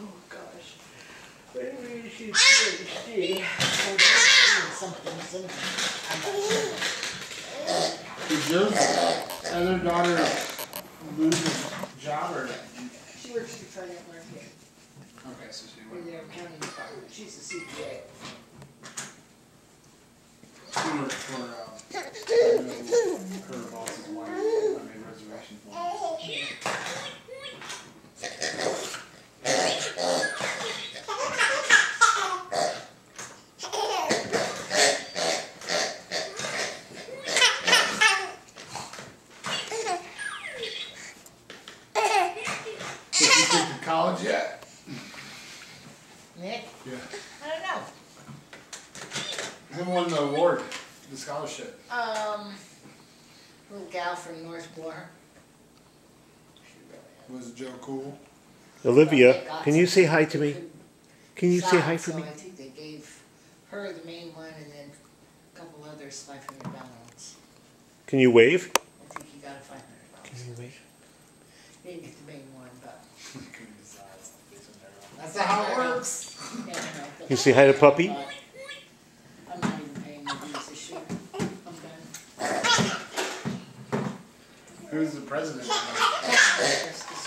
Oh, gosh. But anyway, she's PhD. So she's doing something, something. Did your other daughter lose her job or? She works for Trident Market Okay, so she in went. their accounting department. She's a CPA. She worked for, um, I know her boss's wife. I made reservations for. her. Did you take to college yet? Nick? Yeah. I don't know. Who won the award, the scholarship? Um, little gal from North Moore. She really Was Joe Cool? Olivia, got can you say hi to me? Can you say hi Stop, for so me? I think they gave her the main one and then a couple others five hundred dollars. Can you wave? I think he got a five hundred dollars. Can you wave? He didn't get the main one, but, That's not how it works. yeah, I know. but- You say hi to Puppy? but I'm not even paying the dues this year. I'm. Who's the president? That's the secret.